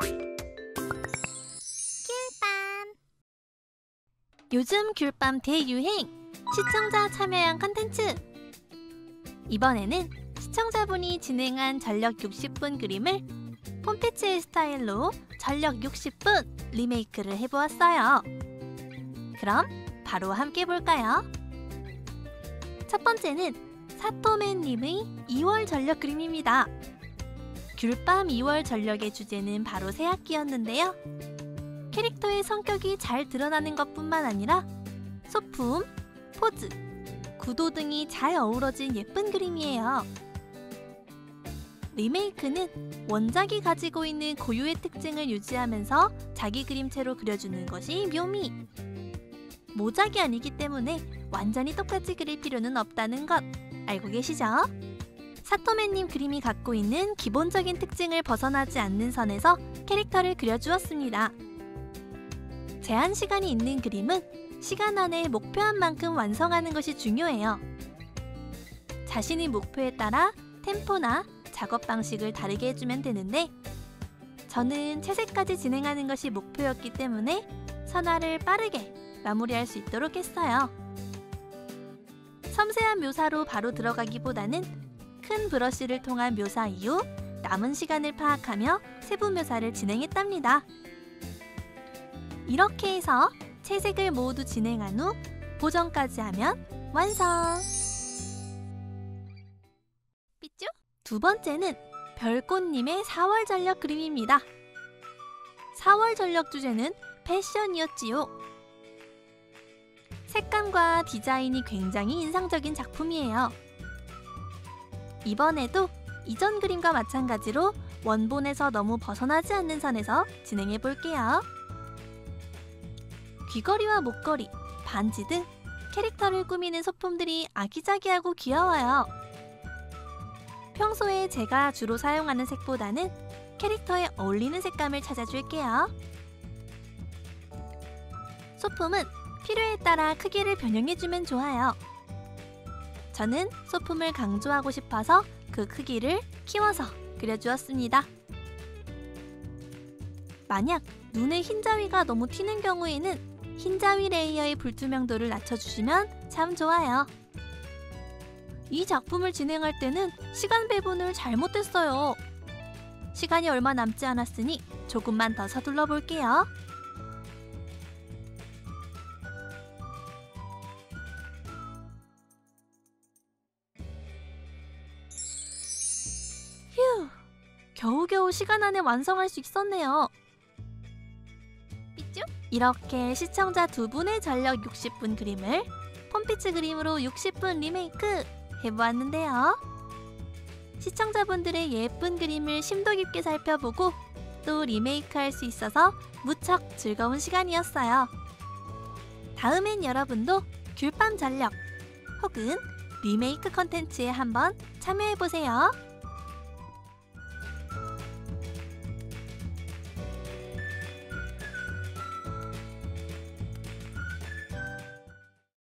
귤밤 요즘 귤밤 대유행 시청자 참여형 컨텐츠 이번에는 시청자분이 진행한 전력 60분 그림을 폼피츠의 스타일로 전력 60분 리메이크를 해보았어요. 그럼 바로 함께 볼까요? 첫 번째는 사토맨님의 2월 전력 그림입니다. 귤밤 2월 전력의 주제는 바로 새학기였는데요. 캐릭터의 성격이 잘 드러나는 것뿐만 아니라 소품, 포즈, 구도 등이 잘 어우러진 예쁜 그림이에요. 리메이크는 원작이 가지고 있는 고유의 특징을 유지하면서 자기 그림체로 그려주는 것이 묘미. 모작이 아니기 때문에 완전히 똑같이 그릴 필요는 없다는 것 알고 계시죠? 사토맨님 그림이 갖고 있는 기본적인 특징을 벗어나지 않는 선에서 캐릭터를 그려주었습니다. 제한 시간이 있는 그림은 시간 안에 목표한 만큼 완성하는 것이 중요해요. 자신의 목표에 따라 템포나 작업 방식을 다르게 해주면 되는데 저는 채색까지 진행하는 것이 목표였기 때문에 선화를 빠르게 마무리할 수 있도록 했어요. 섬세한 묘사로 바로 들어가기보다는 큰 브러쉬를 통한 묘사 이후 남은 시간을 파악하며 세부 묘사를 진행했답니다. 이렇게 해서 채색을 모두 진행한 후 보정까지 하면 완성! 삐쭈? 두 번째는 별꽃님의 4월 전력 그림입니다. 4월 전력 주제는 패션이었지요. 색감과 디자인이 굉장히 인상적인 작품이에요. 이번에도 이전 그림과 마찬가지로 원본에서 너무 벗어나지 않는 선에서 진행해 볼게요. 귀걸이와 목걸이, 반지 등 캐릭터를 꾸미는 소품들이 아기자기하고 귀여워요. 평소에 제가 주로 사용하는 색보다는 캐릭터에 어울리는 색감을 찾아줄게요. 소품은 필요에 따라 크기를 변형해주면 좋아요. 저는 소품을 강조하고 싶어서 그 크기를 키워서 그려주었습니다. 만약 눈의 흰자위가 너무 튀는 경우에는 흰자위 레이어의 불투명도를 낮춰주시면 참 좋아요. 이 작품을 진행할 때는 시간 배분을 잘못했어요. 시간이 얼마 남지 않았으니 조금만 더 서둘러 볼게요. 겨우겨우 시간 안에 완성할 수 있었네요. 삐쭈? 이렇게 시청자 두 분의 전력 60분 그림을 폼피츠 그림으로 60분 리메이크 해보았는데요. 시청자분들의 예쁜 그림을 심도 깊게 살펴보고 또 리메이크 할 수 있어서 무척 즐거운 시간이었어요. 다음엔 여러분도 귤밤 전력 혹은 리메이크 컨텐츠에 한번 참여해보세요.